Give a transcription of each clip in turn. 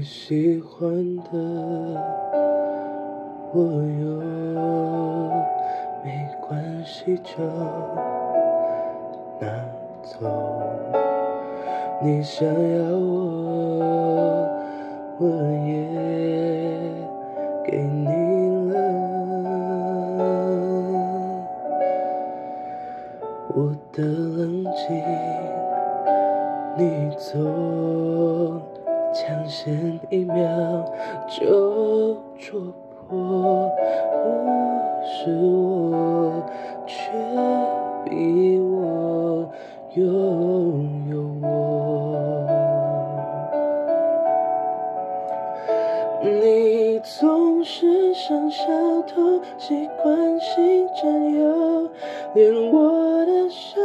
你喜欢的我有，没关系就拿走。你想要我，我也给你了。我的冷静，你走。抢先一秒就戳破，不是我却比我拥有我。你总是像小偷，习惯性占有，连我的手。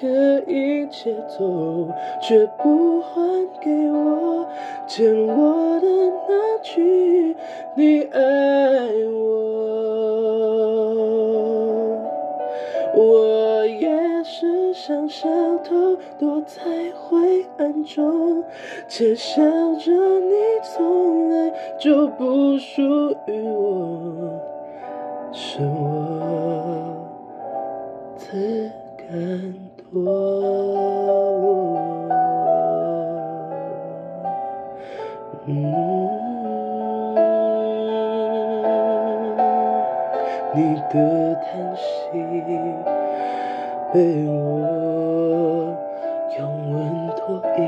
可以借走，却不还给我。欠我的那句你爱我，我也是像小偷，躲在灰暗中，窃笑着你从来就不属于我，是我自。很多嗯，你的叹息被我用吻托印，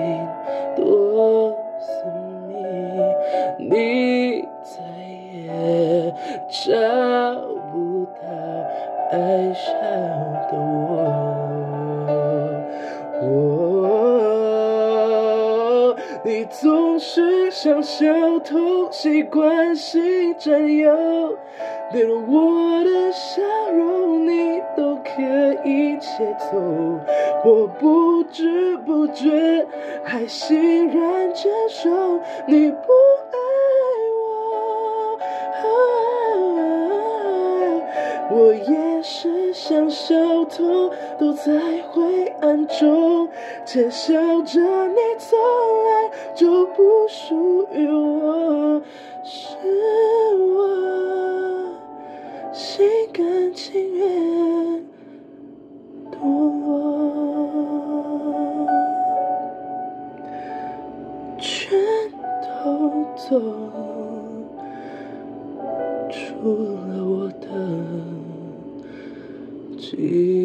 多私密，你再也找不到爱笑的我。你总是像小偷，习惯性占有，连我的笑容你都可以窃走。我不知不觉还欣然接受你不爱我，我也是像小偷，躲在灰暗中，窃笑着你走。就不属于我，是我心甘情愿堕落，全都走，除了我的记忆。